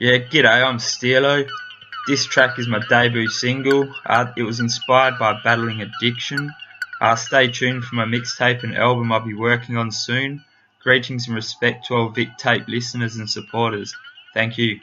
Yeah, g'day, I'm Steelo. This track is my debut single. Uh, it was inspired by battling addiction. Uh, stay tuned for my mixtape and album I'll be working on soon. Greetings and respect to all Vic Tape listeners and supporters. Thank you.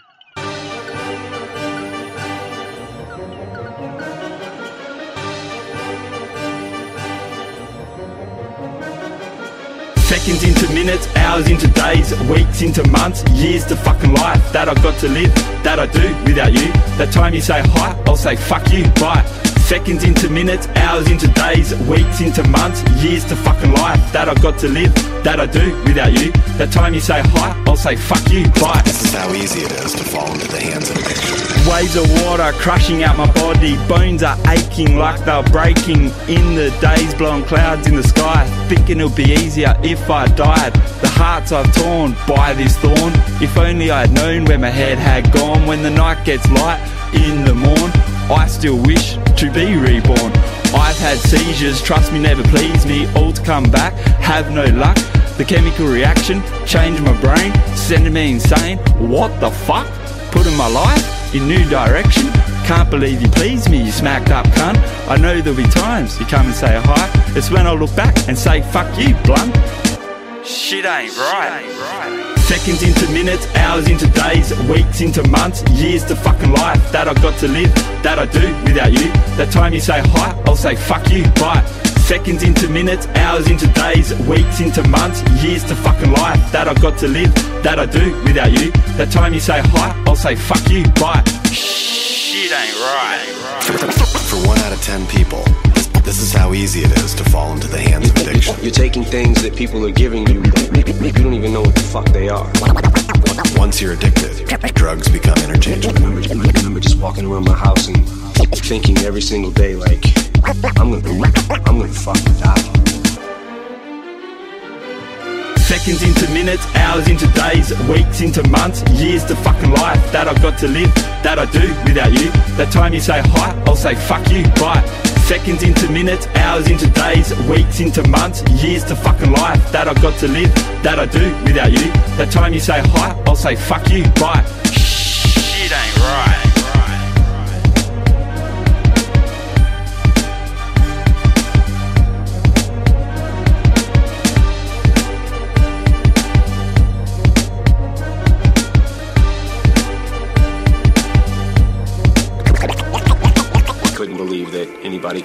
Seconds into minutes, hours into days, weeks into months, years to fucking life that I've got to live, that I do without you. That time you say hi, I'll say fuck you, bye. Seconds into minutes, hours into days, weeks into months, years to fucking life that I've got to live, that I do without you. That time you say hi, I'll say fuck you, bye. This is how easy it is to fall into the hands of addiction. Waves of water crushing out my body, bones are aching like they're breaking. In the days, blowing clouds in the sky, thinking it'll be easier if I died. The hearts I've torn by this thorn. If only I'd known where my head had gone. When the night gets light in the morn, I still wish to be reborn. I've had seizures, trust me, never please me. All to come back, have no luck. The chemical reaction changed my brain, sending me insane. What the fuck? Putting my life in new direction. Can't believe you pleased me, you smacked up cunt. I know there'll be times you come and say hi. It's when I look back and say fuck you, blunt. Shit ain't right. right Seconds into minutes, hours into days, weeks into months, years to fucking life that I've got to live, that I do without you. That time you say hi, I'll say fuck you, bye. Seconds into minutes, hours into days, weeks into months, years to fucking life that I've got to live, that I do without you. That time you say hi, I'll say fuck you, bye. Shit ain't right. For one out of ten people, this is how easy it is to fall into the hands of addiction. You're taking things that people are giving you that you don't even know what the fuck they are. Once you're addicted, drugs become interchangeable. I remember, I remember just walking around my house and thinking every single day, like, I'm gonna, I'm gonna. Seconds into minutes, hours into days, weeks into months, years to fucking life that I've got to live, that I do without you. That time you say hi, I'll say fuck you, bye. Seconds into minutes, hours into days, weeks into months, years to fucking life that I've got to live, that I do without you. That time you say hi, I'll say fuck you, bye.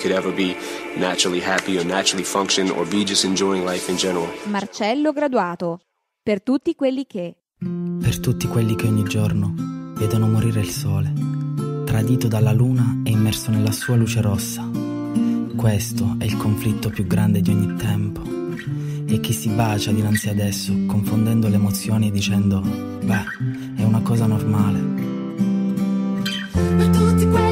Could ever be naturally happy or naturally function or be just enjoying life in general. Marcello Graduato. Per tutti quelli che. Per tutti quelli che ogni giorno vedono morire il sole, tradito dalla luna e immerso nella sua luce rossa. Questo è il conflitto più grande di ogni tempo. E chi si bacia dinanzi ad esso, confondendo le emozioni e dicendo, beh, è una cosa normale. Per tutti quelli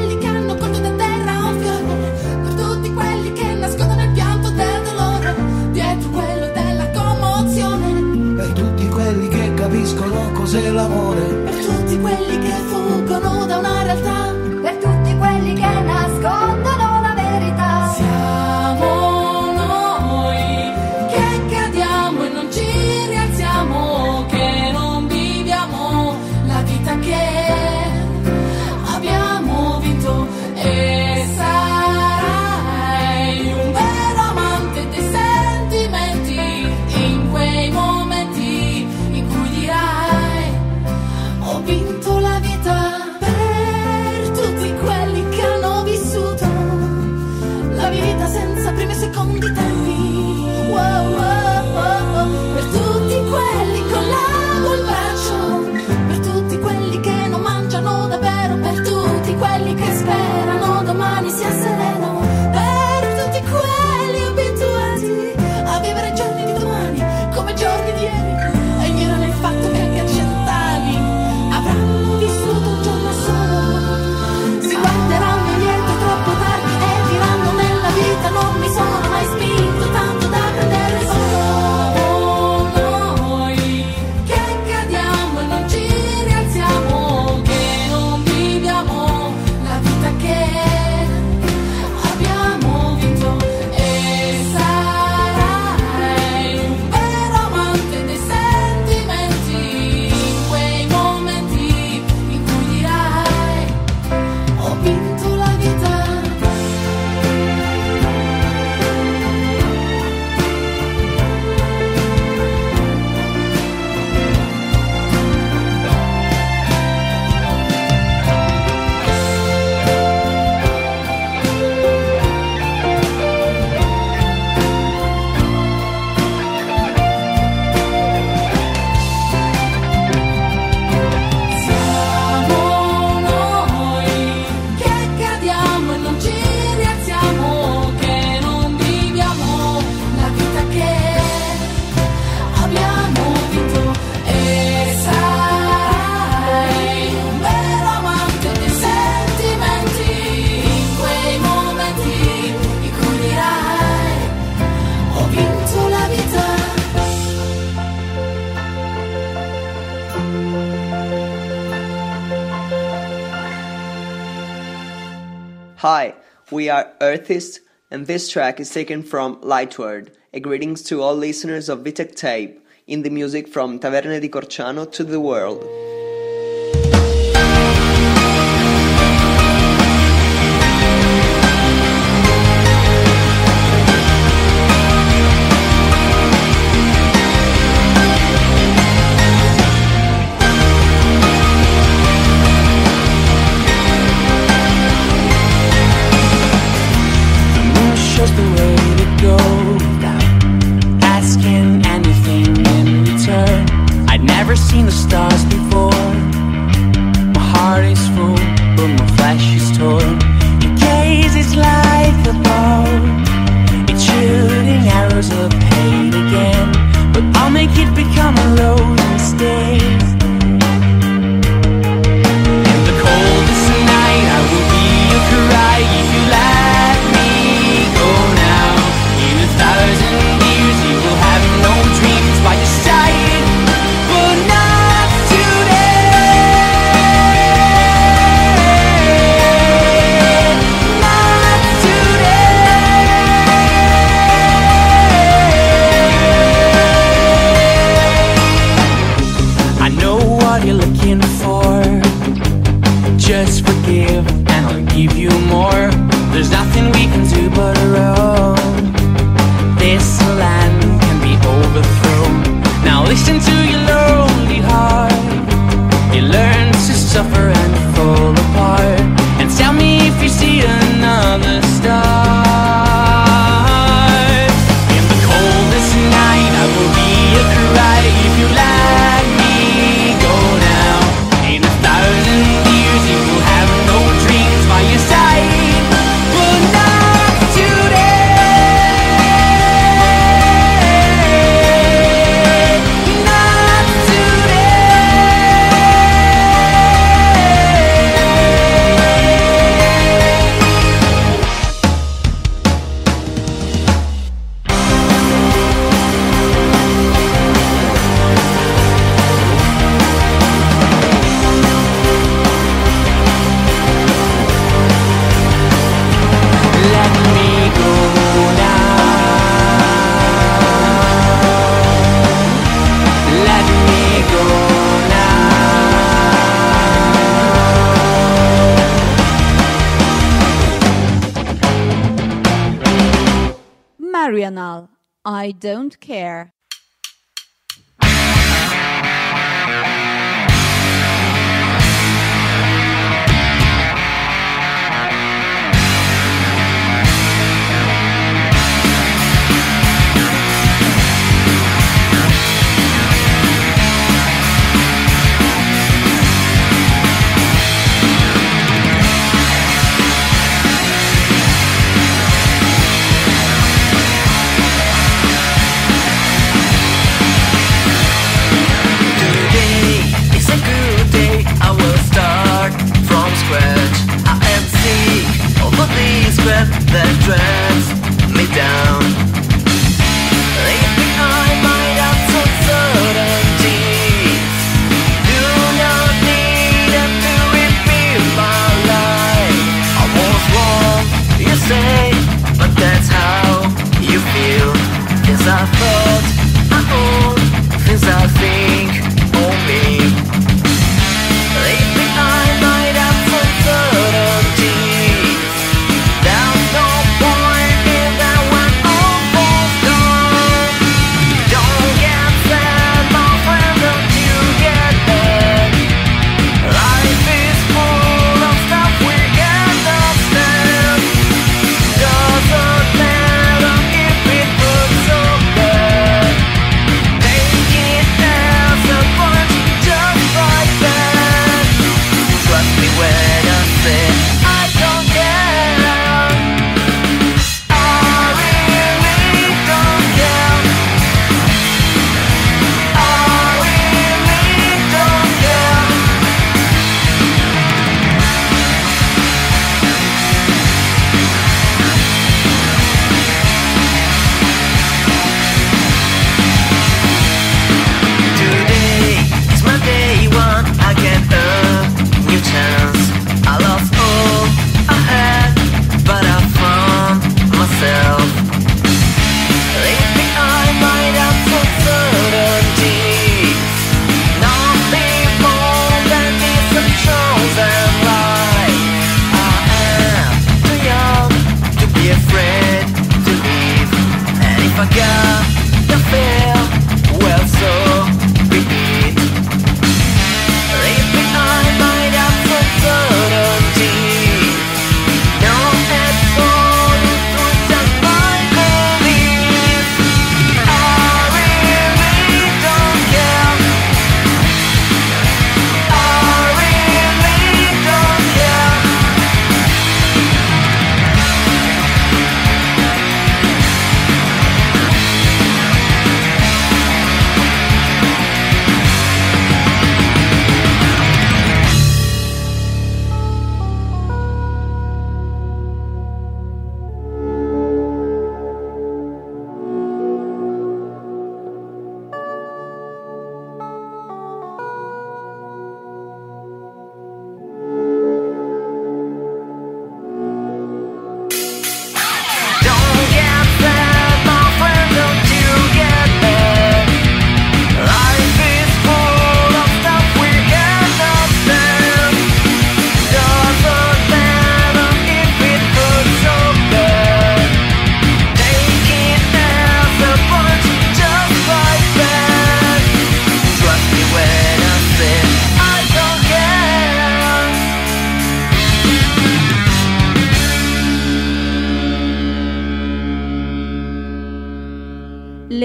Hi, we are Earthists, and this track is taken from Lightword, a greetings to all listeners of Vitek Tape, in the music from Taverne di Corciano to the world. Canal. I don't care. breath that drags me down.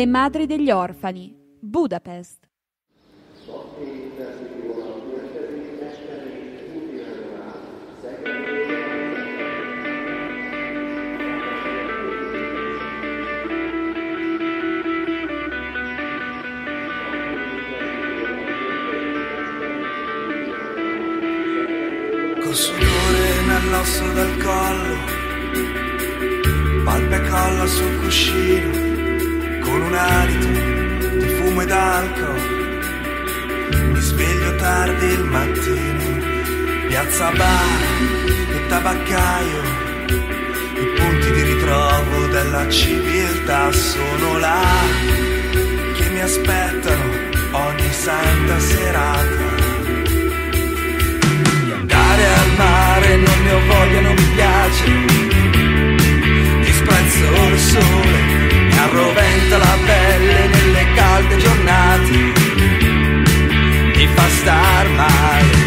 Le Madri degli Orfani, Budapest. Con sudore nell'osso del collo, palpe colla sul cuscino un alito di fumo ed alcol. Mi sveglio tardi il mattino, piazza bar e tabaccaio. I punti di ritrovo della civiltà sono là che mi aspettano ogni santa serata. Di andare al mare non ne ho voglia, non mi piace. Disprezzo il sole roventa la pelle nelle calde giornate, mi fa star male.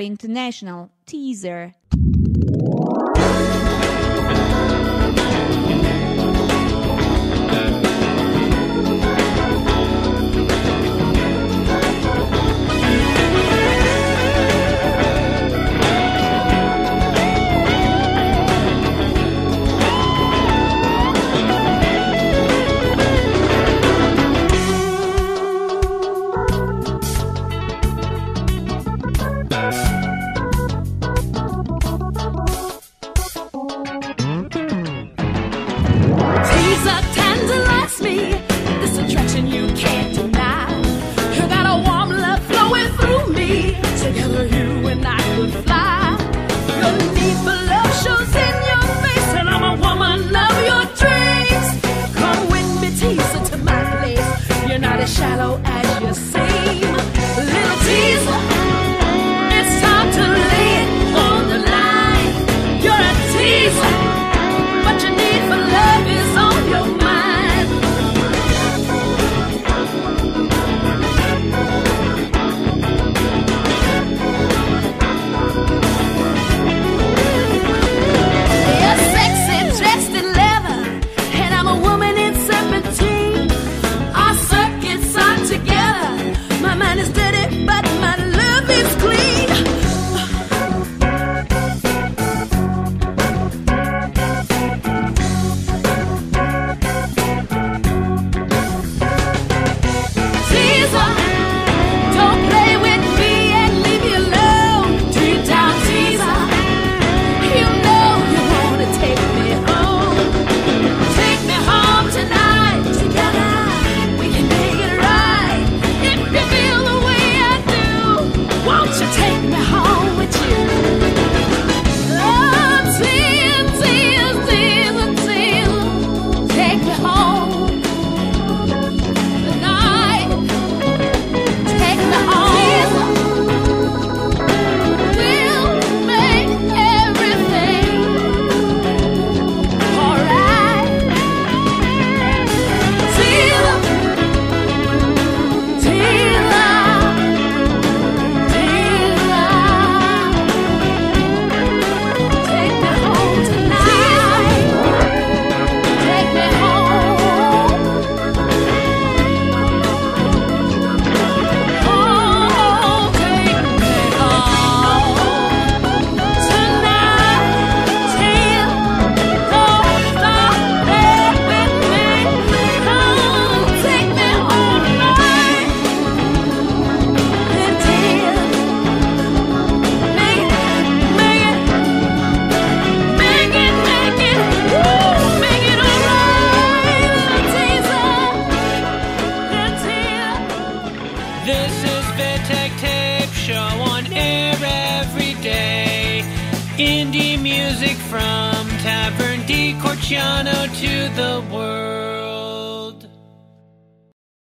International teaser. watching you.